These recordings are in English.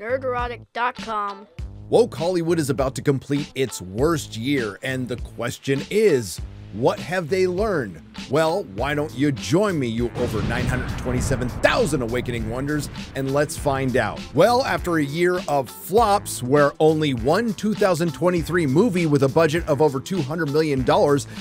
Nerdrotic.com. Woke Hollywood is about to complete its worst year, and the question is what have they learned? Well, why don't you join me, you over 927,000 Awakening Wonders, and let's find out. Well, after a year of flops where only one 2023 movie with a budget of over $200 million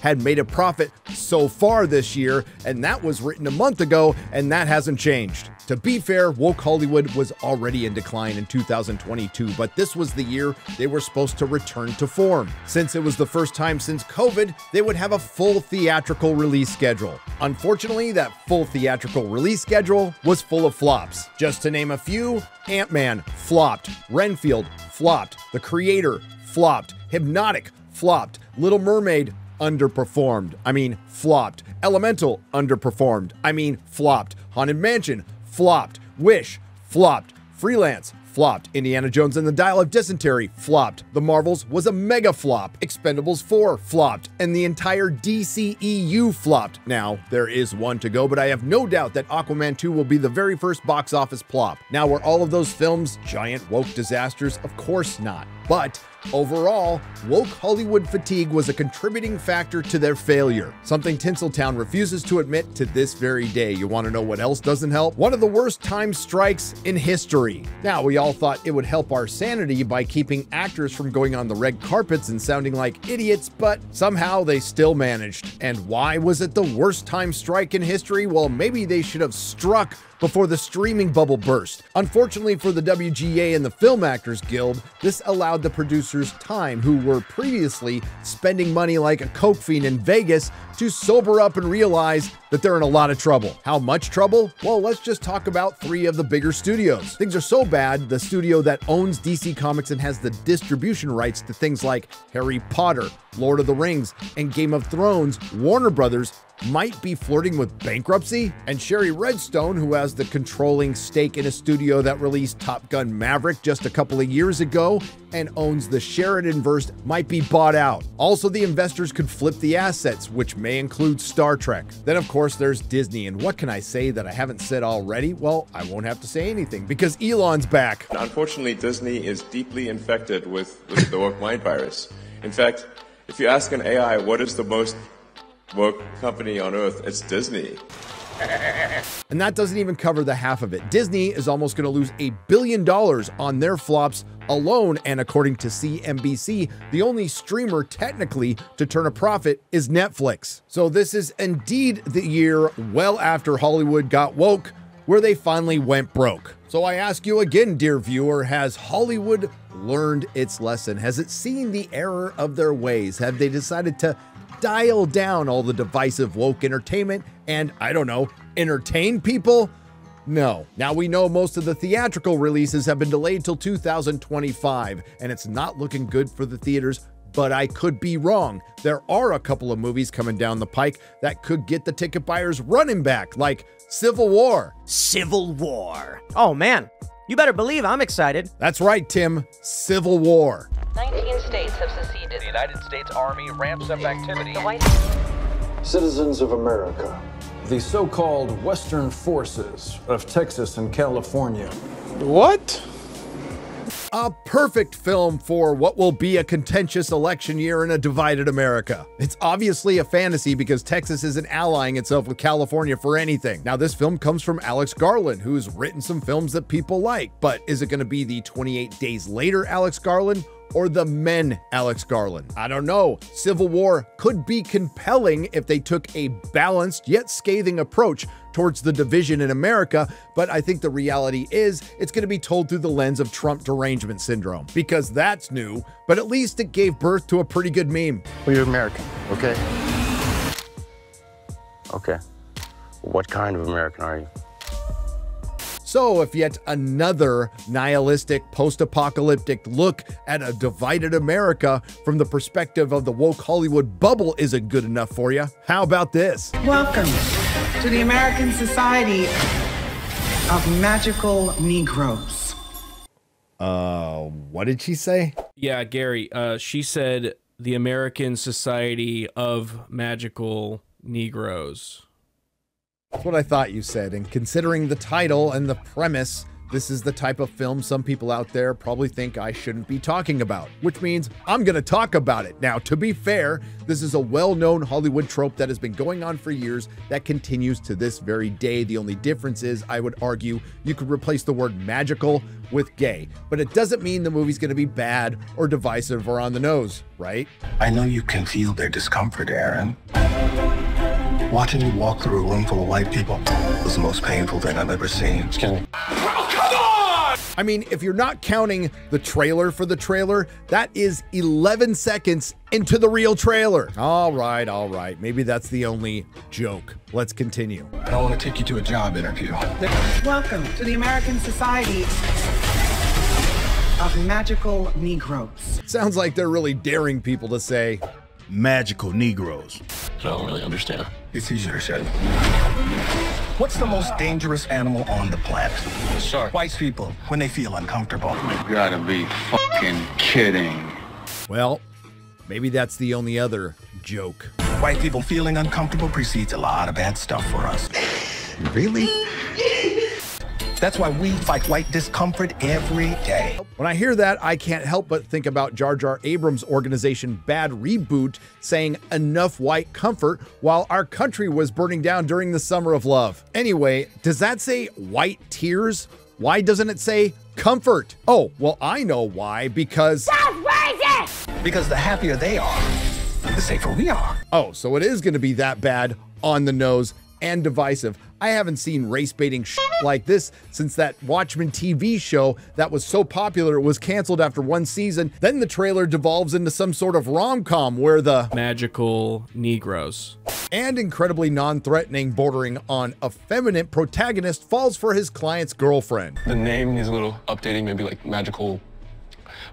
had made a profit so far this year, and that was written a month ago, and that hasn't changed. To be fair, Woke Hollywood was already in decline in 2022, but this was the year they were supposed to return to form. Since it was the first time since COVID, they would have a full theatrical release schedule. Unfortunately, that full theatrical release schedule was full of flops. Just to name a few, Ant-Man flopped, Renfield flopped, The Creator flopped, Hypnotic flopped, Little Mermaid underperformed. I mean, flopped. Elemental underperformed. I mean, flopped. Haunted Mansion flopped. Wish, flopped. Freelance, flopped. Indiana Jones and the Dial of Dysentery, flopped. The Marvels was a mega flop. Expendables 4, flopped. And the entire DCEU flopped. Now, there is one to go, but I have no doubt that Aquaman 2 will be the very first box office plop. Now, were all of those films giant woke disasters? Of course not. But Overall, woke Hollywood fatigue was a contributing factor to their failure, something Tinseltown refuses to admit to this very day. You want to know what else doesn't help? One of the worst time strikes in history. Now, we all thought it would help our sanity by keeping actors from going on the red carpets and sounding like idiots, but somehow they still managed. And why was it the worst time strike in history? Well, maybe they should have struck before the streaming bubble burst. Unfortunately for the WGA and the Film Actors Guild, this allowed the producers time, who were previously spending money like a coke fiend in Vegas, to sober up and realize that they're in a lot of trouble. How much trouble? Well, let's just talk about three of the bigger studios. Things are so bad, the studio that owns DC Comics and has the distribution rights to things like Harry Potter, Lord of the Rings, and Game of Thrones, Warner Brothers might be flirting with bankruptcy, and Shari Redstone, who has the controlling stake in a studio that released Top Gun Maverick just a couple of years ago and owns the Sheridanverse, might be bought out. Also, the investors could flip the assets, which may include Star Trek. Then, of course, there's Disney, and what can I say that I haven't said already? Well, I won't have to say anything because Elon's back. Unfortunately, Disney is deeply infected with, with the woke mind virus. In fact, if you ask an AI what is the most woke company on earth, it's Disney. And that doesn't even cover the half of it. Disney is almost going to lose a billion dollars on their flops alone. And according to CNBC, the only streamer technically to turn a profit is Netflix. So this is indeed the year well after Hollywood got woke where they finally went broke. So I ask you again, dear viewer, has Hollywood learned its lesson? Has it seen the error of their ways? Have they decided to dial down all the divisive woke entertainment and, I don't know, entertain people? No. Now we know most of the theatrical releases have been delayed till 2025, and it's not looking good for the theaters, but I could be wrong. There are a couple of movies coming down the pike that could get the ticket buyers running back, like Civil War. Civil War. Oh man, you better believe I'm excited. That's right, Tim. Civil War. 19 states have seceded. The United States Army ramps up activity. Citizens of America, the so called Western forces of Texas and California. What? A perfect film for what will be a contentious election year in a divided America. It's obviously a fantasy because Texas isn't allying itself with California for anything. Now, this film comes from Alex Garland, who's written some films that people like, but is it going to be the 28 Days Later Alex Garland? Or the men Alex Garland? I don't know. Civil War could be compelling if they took a balanced yet scathing approach towards the division in America, but I think the reality is it's going to be told through the lens of Trump derangement syndrome because that's new, but at least it gave birth to a pretty good meme. Well, you're American, okay? Okay. What kind of American are you? So, if yet another nihilistic, post apocalyptic look at a divided America from the perspective of the woke Hollywood bubble isn't good enough for you, how about this? Welcome to the American Society of Magical Negroes. Uh, what did she say? Yeah, Gary, uh, she said the American Society of Magical Negroes. That's what I thought you said, and considering the title and the premise, This is the type of film some people out there probably think I shouldn't be talking about, which means I'm going to talk about it. Now, to be fair, this is a well known Hollywood trope that has been going on for years that continues to this very day. The only difference is, I would argue, you could replace the word magical with gay, but it doesn't mean the movie's going to be bad or divisive or on the nose, right? I know you can feel their discomfort, Aaron. Watching you walk through a room full of white people was the most painful thing I've ever seen. Excuse me. I mean, if you're not counting the trailer for the trailer, that is 11 seconds into the real trailer. All right, all right. Maybe that's the only joke. Let's continue. I want to take you to a job interview. Welcome to the American Society of Magical Negroes. Sounds like they're really daring people to say magical Negroes. I don't really understand. It's easier said. What's the most dangerous animal on the planet? Shark. White people, when they feel uncomfortable. You gotta be fucking kidding. Well, maybe that's the only other joke. White people feeling uncomfortable precedes a lot of bad stuff for us. Really? That's why we fight white discomfort every day. When I hear that, I can't help but think about Jar Jar Abrams' organization Bad Reboot saying enough white comfort while our country was burning down during the summer of love. Anyway, does that say white tears? Why doesn't it say comfort? Oh, well, I know why, because. Because the happier they are, the safer we are. Oh, so it is going to be that bad on the nose and divisive. I haven't seen race baiting shit like this since that Watchmen TV show that was so popular it was canceled after one season. Then the trailer devolves into some sort of rom com where the Magical Negroes. and incredibly non threatening, bordering on effeminate protagonist falls for his client's girlfriend. The name needs a little updating, maybe like magical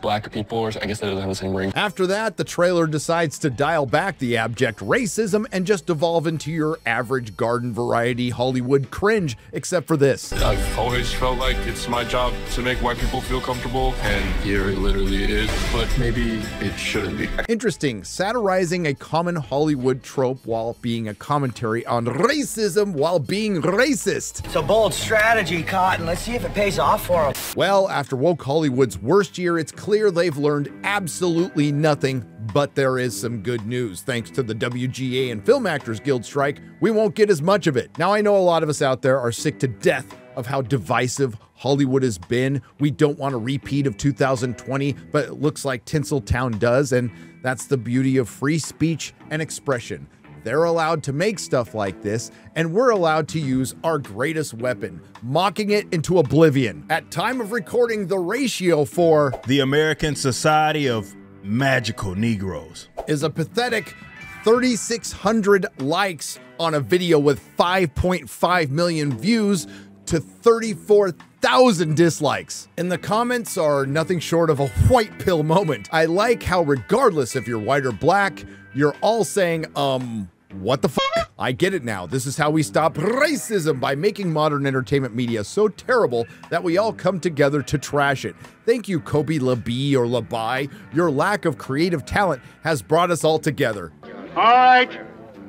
black people, or I guess that doesn't have the same ring. After that, the trailer decides to dial back the abject racism and just devolve into your average garden variety Hollywood cringe, except for this. I've always felt like it's my job to make white people feel comfortable, and here it literally is, but maybe it shouldn't be. Interesting, satirizing a common Hollywood trope while being a commentary on racism while being racist. It's a bold strategy, Cotton. Let's see if it pays off for him. Well, after woke Hollywood's worst year, it's clear they've learned absolutely nothing, but there is some good news. Thanks to the WGA and Film Actors Guild strike, we won't get as much of it. Now, I know a lot of us out there are sick to death of how divisive Hollywood has been. We don't want a repeat of 2020, but it looks like Tinseltown does, and that's the beauty of free speech and expression. They're allowed to make stuff like this, and we're allowed to use our greatest weapon, mocking it into oblivion. At time of recording, the ratio for the American Society of Magical Negroes is a pathetic 3,600 likes on a video with 5.5 million views to 34,000 dislikes. And the comments are nothing short of a white pill moment. I like how, regardless if you're white or black, you're all saying, um, what the fuck? I get it now. This is how we stop racism by making modern entertainment media so terrible that we all come together to trash it. Thank you, Kobe LaBee or LaBai. Your lack of creative talent has brought us all together. All right,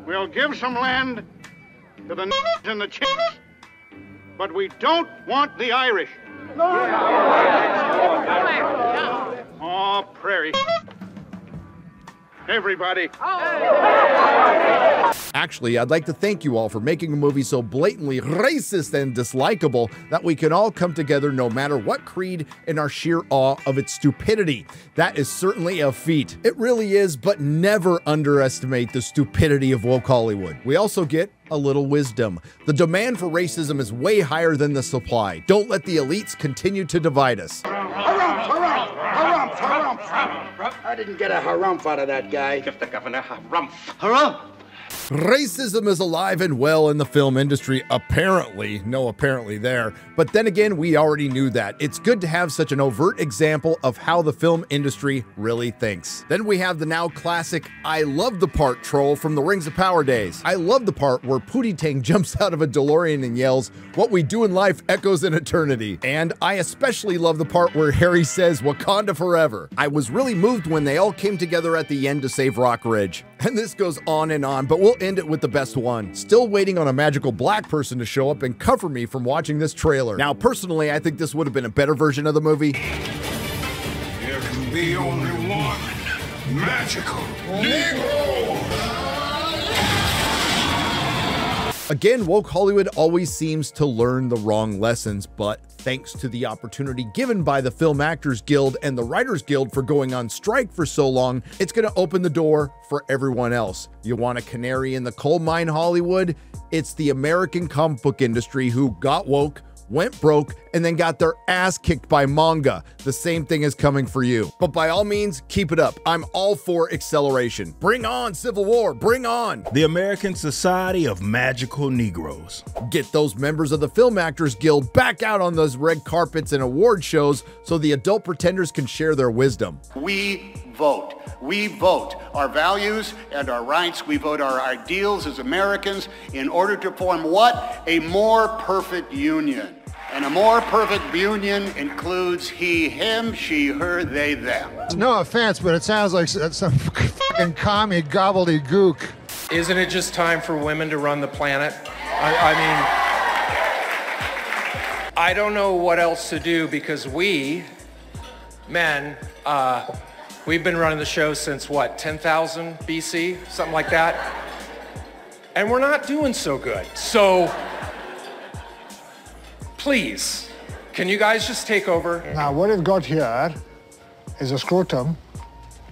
we'll give some land to the and the chicks, but we don't want the Irish. No. Oh, prairie. Everybody. Actually, I'd like to thank you all for making a movie so blatantly racist and dislikable that we can all come together no matter what creed in our sheer awe of its stupidity. That is certainly a feat. It really is, but never underestimate the stupidity of woke Hollywood. We also get a little wisdom. The demand for racism is way higher than the supply. Don't let the elites continue to divide us. I didn't get a harumph out of that guy. Give the governor harumph. Harumph! Racism is alive and well in the film industry, apparently. No, apparently there. But then again, we already knew that. It's good to have such an overt example of how the film industry really thinks. Then we have the now classic I love the part troll from the Rings of Power days. I love the part where Pootie Tang jumps out of a DeLorean and yells, What we do in life echoes in eternity. And I especially love the part where Harry says, Wakanda forever. I was really moved when they all came together at the end to save Rock Ridge. And this goes on and on, but we'll we'll end it with the best one. Still waiting on a magical black person to show up and cover me from watching this trailer. Now, personally, I think this would have been a better version of the movie. There can be only one magical Negro. Again, woke Hollywood always seems to learn the wrong lessons, but thanks to the opportunity given by the Film Actors Guild and the Writers Guild for going on strike for so long, it's going to open the door for everyone else. You want a canary in the coal mine, Hollywood? It's the American comic book industry who got woke, went broke, and then got their ass kicked by manga. The same thing is coming for you. But by all means, keep it up. I'm all for acceleration. Bring on Civil War, bring on the American Society of Magical Negroes. Get those members of the Film Actors Guild back out on those red carpets and award shows so the adult pretenders can share their wisdom. We vote. We vote our values and our rights. We vote our ideals as Americans in order to form what? A more perfect union. And a more perfect union includes he, him, she, her, they, them. No offense, but it sounds like some fucking commie gobbledygook. Isn't it just time for women to run the planet? I, I mean, I don't know what else to do because we, men, uh, we've been running the show since what, 10,000 BC? Something like that. And we're not doing so good. So, please, can you guys just take over? Now, what it got here is a scrotum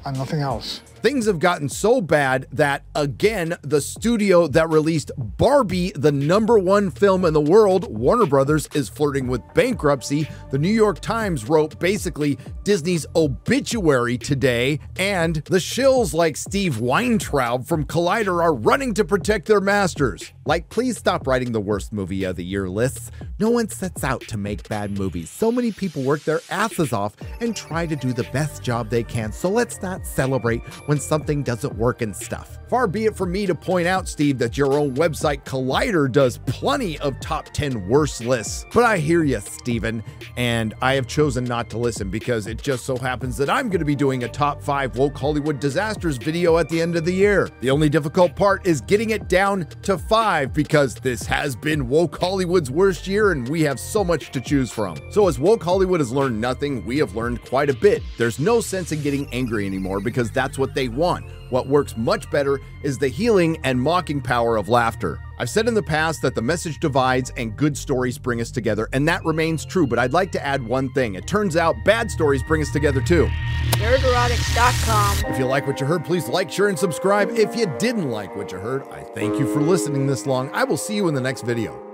and nothing else. Things have gotten so bad that, again, the studio that released Barbie, the number one film in the world, Warner Brothers, is flirting with bankruptcy. The New York Times wrote basically Disney's obituary today, and the shills like Steve Weintraub from Collider are running to protect their masters. Like, please stop writing the worst movie of the year lists. No one sets out to make bad movies. So many people work their asses off and try to do the best job they can. So let's not celebrate when something doesn't work and stuff. Far be it from me to point out, Steve, that your own website Collider does plenty of top 10 worst lists. But I hear you, Steven, and I have chosen not to listen because it just so happens that I'm going to be doing a top 5 woke Hollywood disasters video at the end of the year. The only difficult part is getting it down to 5 because this has been woke Hollywood's worst year and we have so much to choose from. So as woke Hollywood has learned nothing, we have learned quite a bit. There's no sense in getting angry anymore because that's what they want. What works much better is the healing and mocking power of laughter. I've said in the past that the message divides and good stories bring us together, and that remains true, but I'd like to add one thing. It turns out bad stories bring us together too. Nerdrotics.com. If you like what you heard, please like, share, and subscribe. If you didn't like what you heard, I thank you for listening this long. I will see you in the next video.